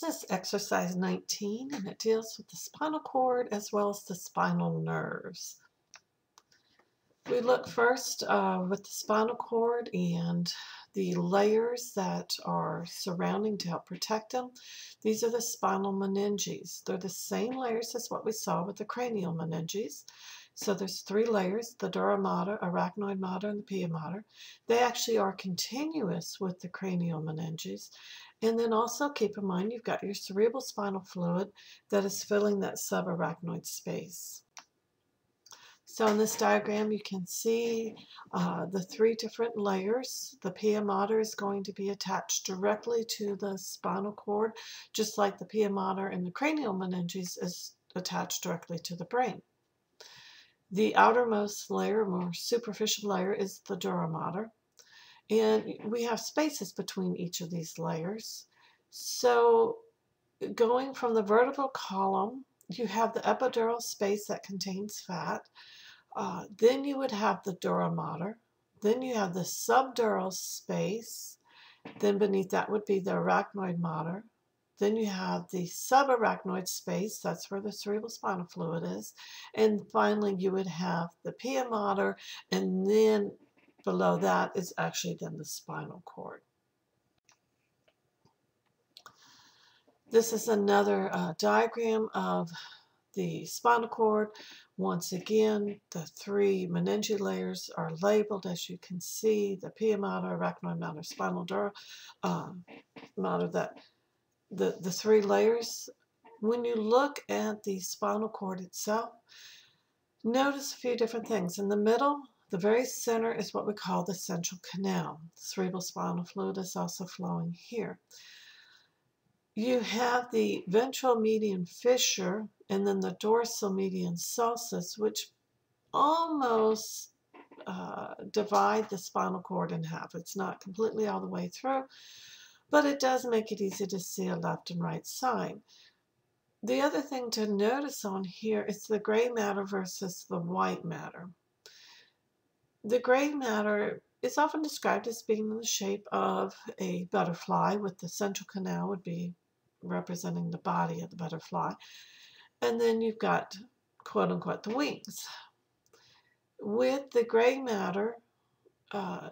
This is exercise 19 and it deals with the spinal cord as well as the spinal nerves. We look first uh, with the spinal cord and the layers that are surrounding to help protect them. These are the spinal meninges. They're the same layers as what we saw with the cranial meninges. So there's three layers, the dura mater, arachnoid mater, and the pia mater. They actually are continuous with the cranial meninges. And then also keep in mind you've got your cerebral spinal fluid that is filling that subarachnoid space. So in this diagram you can see uh, the three different layers. The pia mater is going to be attached directly to the spinal cord, just like the pia mater and the cranial meninges is attached directly to the brain. The outermost layer, more superficial layer, is the dura mater. And we have spaces between each of these layers. So going from the vertebral column, you have the epidural space that contains fat. Uh, then you would have the dura mater. Then you have the subdural space. Then beneath that would be the arachnoid mater. Then you have the subarachnoid space, that's where the cerebral spinal fluid is. And finally, you would have the pia mater, and then below that is actually then the spinal cord. This is another uh, diagram of the spinal cord. Once again, the three meningeal layers are labeled as you can see, the pia mater, arachnoid mater, spinal dura uh, mater, that the, the three layers. When you look at the spinal cord itself, notice a few different things. In the middle, the very center is what we call the central canal. Cerebral spinal fluid is also flowing here. You have the ventral median fissure and then the dorsal median sulcus, which almost uh, divide the spinal cord in half. It's not completely all the way through, but it does make it easy to see a left and right side. The other thing to notice on here is the gray matter versus the white matter. The gray matter is often described as being in the shape of a butterfly, with the central canal would be representing the body of the butterfly. And then you've got, quote unquote, the wings. With the gray matter, uh,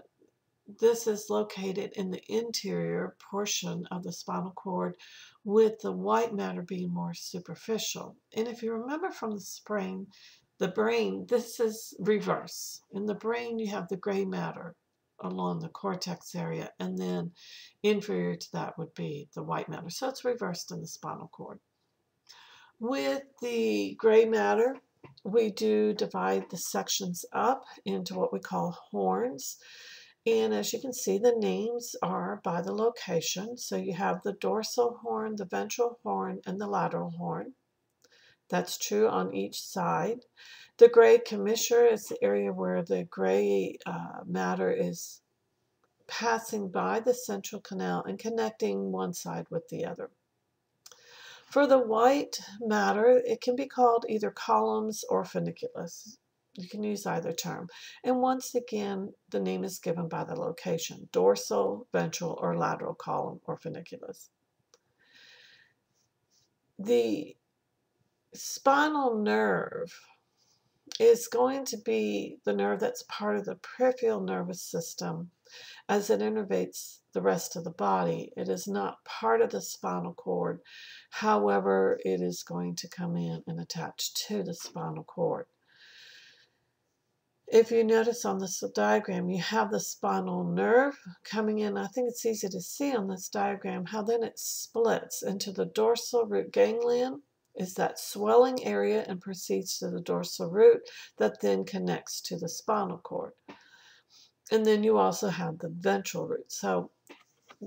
this is located in the interior portion of the spinal cord with the white matter being more superficial. And if you remember from the spring, the brain, this is reverse. In the brain, you have the gray matter along the cortex area, and then inferior to that would be the white matter. So it's reversed in the spinal cord. With the gray matter, we do divide the sections up into what we call horns. And as you can see, the names are by the location. So you have the dorsal horn, the ventral horn, and the lateral horn. That's true on each side. The gray commissure is the area where the gray uh, matter is passing by the central canal and connecting one side with the other. For the white matter, it can be called either columns or funiculus. You can use either term. And once again, the name is given by the location, dorsal, ventral, or lateral column or funiculus. The spinal nerve is going to be the nerve that's part of the peripheral nervous system as it innervates the rest of the body. It is not part of the spinal cord. However, it is going to come in and attach to the spinal cord. If you notice on this diagram, you have the spinal nerve coming in. I think it's easy to see on this diagram how then it splits into the dorsal root ganglion is that swelling area and proceeds to the dorsal root that then connects to the spinal cord. And then you also have the ventral root. So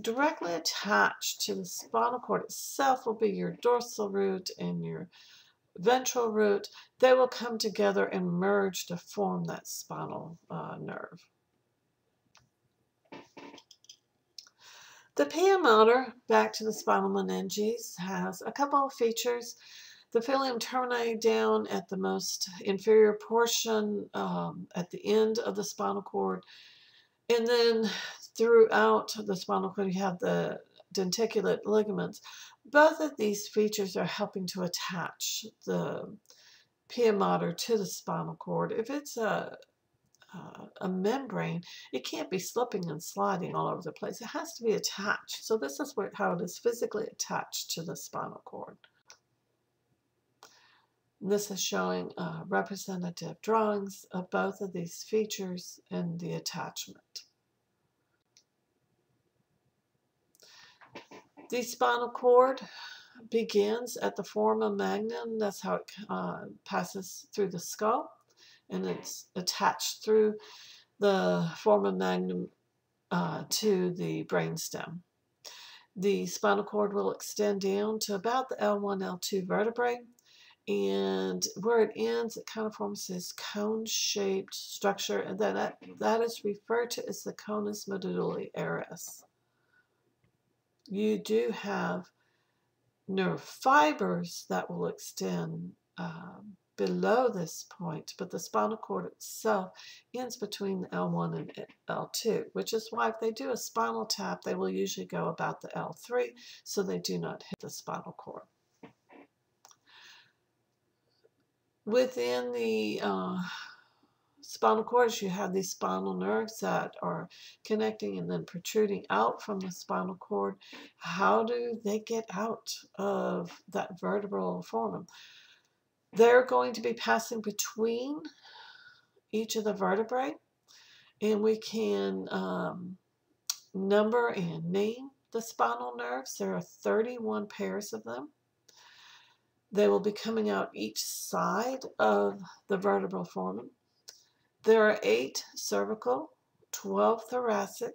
directly attached to the spinal cord itself will be your dorsal root and your ventral root. They will come together and merge to form that spinal uh, nerve. The pia mater, back to the spinal meninges, has a couple of features. The filum terminale down at the most inferior portion um, at the end of the spinal cord. And then throughout the spinal cord, you have the denticulate ligaments. Both of these features are helping to attach the pia mater to the spinal cord. If it's a, uh, a membrane, it can't be slipping and sliding all over the place. It has to be attached. So this is where, how it is physically attached to the spinal cord. This is showing uh, representative drawings of both of these features and the attachment. The spinal cord begins at the foramen magnum. That's how it uh, passes through the skull. And it's attached through the foramen magnum uh, to the brainstem. The spinal cord will extend down to about the L1, L2 vertebrae and where it ends, it kind of forms this cone-shaped structure, and that, that is referred to as the conus medullaris. You do have nerve fibers that will extend um, below this point, but the spinal cord itself ends between L1 and L2, which is why if they do a spinal tap, they will usually go about the L3, so they do not hit the spinal cord. within the uh, spinal cord, you have these spinal nerves that are connecting and then protruding out from the spinal cord. How do they get out of that vertebral foramen? They're going to be passing between each of the vertebrae, and we can um, number and name the spinal nerves. There are 31 pairs of them. They will be coming out each side of the vertebral foramen. There are eight cervical, 12 thoracic,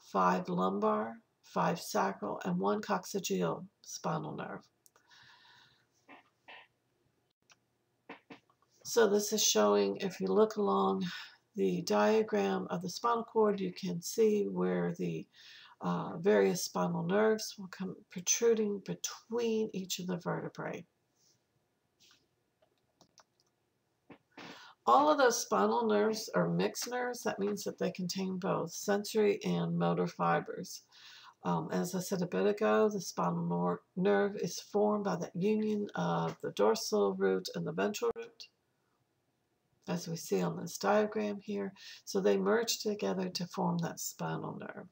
five lumbar, five sacral, and one coccygeal spinal nerve. So this is showing, if you look along the diagram of the spinal cord, you can see where the uh, various spinal nerves will come protruding between each of the vertebrae. All of those spinal nerves are mixed nerves. That means that they contain both sensory and motor fibers. Um, as I said a bit ago, the spinal nerve is formed by the union of the dorsal root and the ventral root, as we see on this diagram here. So they merge together to form that spinal nerve.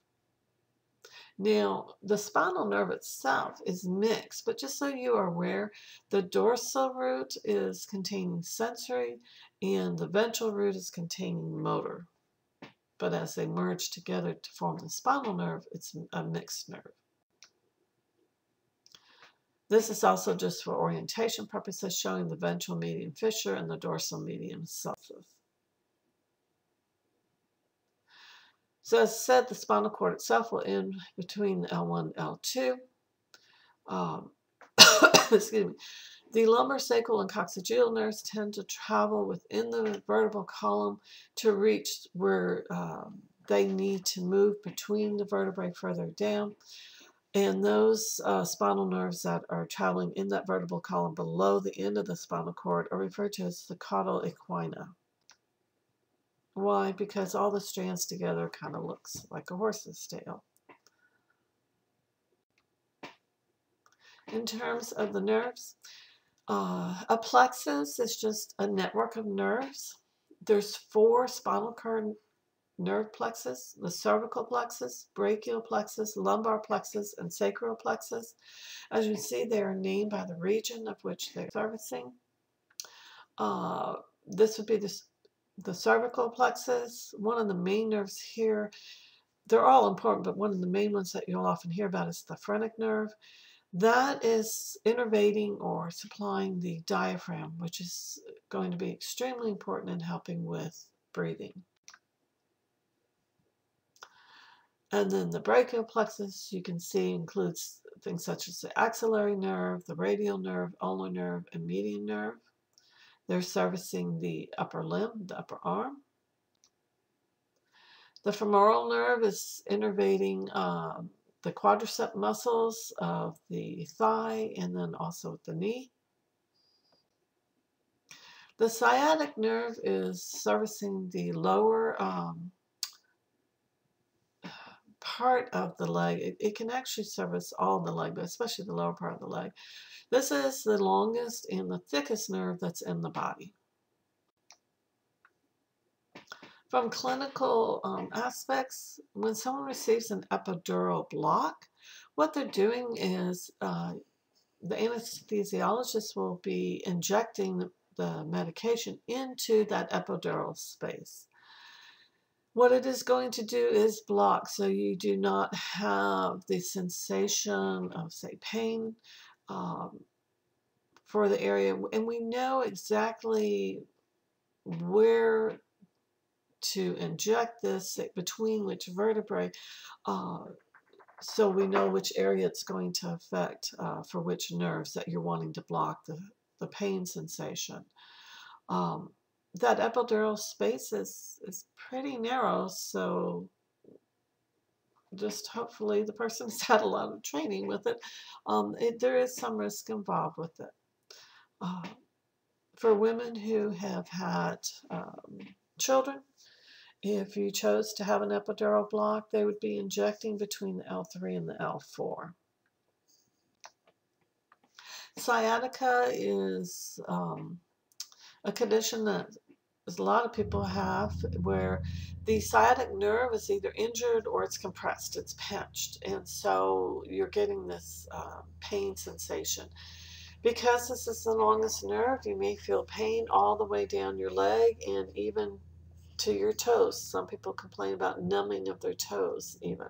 Now, the spinal nerve itself is mixed, but just so you are aware, the dorsal root is containing sensory and the ventral root is containing motor. But as they merge together to form the spinal nerve, it's a mixed nerve. This is also just for orientation purposes, showing the ventral median fissure and the dorsal median sulcus. So as I said, the spinal cord itself will end between L1 and L2. Um, excuse me. The lumbar sacral and coccygeal nerves tend to travel within the vertebral column to reach where um, they need to move between the vertebrae further down. And those uh, spinal nerves that are traveling in that vertebral column below the end of the spinal cord are referred to as the cauda equina. Why? Because all the strands together kind of looks like a horse's tail. In terms of the nerves, uh, a plexus is just a network of nerves. There's four spinal cord nerve plexus, the cervical plexus, brachial plexus, lumbar plexus, and sacral plexus. As you see, they are named by the region of which they're servicing. Uh, this would be the the cervical plexus, one of the main nerves here, they're all important, but one of the main ones that you'll often hear about is the phrenic nerve. That is innervating or supplying the diaphragm, which is going to be extremely important in helping with breathing. And then the brachial plexus, you can see, includes things such as the axillary nerve, the radial nerve, ulnar nerve, and median nerve. They're servicing the upper limb, the upper arm. The femoral nerve is innervating uh, the quadricep muscles of the thigh and then also the knee. The sciatic nerve is servicing the lower um, part of the leg. It, it can actually service all the leg, but especially the lower part of the leg. This is the longest and the thickest nerve that's in the body. From clinical um, aspects, when someone receives an epidural block, what they're doing is uh, the anesthesiologist will be injecting the, the medication into that epidural space. What it is going to do is block so you do not have the sensation of, say, pain um, for the area. And we know exactly where to inject this between which vertebrae uh, so we know which area it's going to affect uh, for which nerves that you're wanting to block the, the pain sensation. Um, that epidural space is, is pretty narrow, so just hopefully the person's had a lot of training with it. Um, it there is some risk involved with it. Uh, for women who have had um, children, if you chose to have an epidural block, they would be injecting between the L3 and the L4. Sciatica is um, a condition that a lot of people have where the sciatic nerve is either injured or it's compressed, it's pinched, and so you're getting this uh, pain sensation. Because this is the longest nerve, you may feel pain all the way down your leg and even to your toes. Some people complain about numbing of their toes even.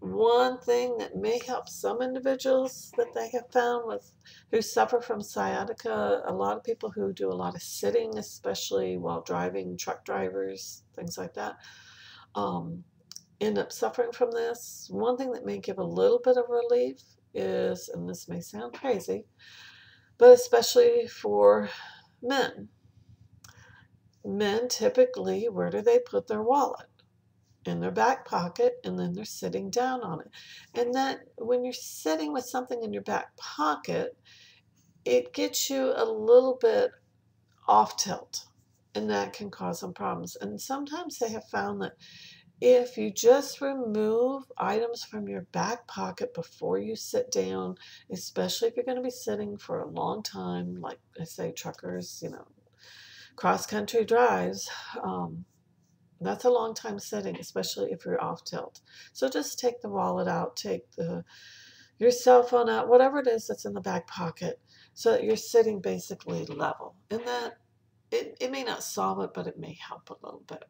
One thing that may help some individuals that they have found with who suffer from sciatica, a lot of people who do a lot of sitting, especially while driving, truck drivers, things like that, um, end up suffering from this. One thing that may give a little bit of relief is, and this may sound crazy, but especially for men, men typically, where do they put their wallet? In their back pocket, and then they're sitting down on it. And that when you're sitting with something in your back pocket, it gets you a little bit off tilt, and that can cause some problems. And sometimes they have found that if you just remove items from your back pocket before you sit down, especially if you're going to be sitting for a long time, like I say, truckers, you know, cross country drives, um, that's a long time sitting, especially if you're off tilt. So just take the wallet out, take the your cell phone out, whatever it is that's in the back pocket, so that you're sitting basically level. And that it, it may not solve it, but it may help a little bit.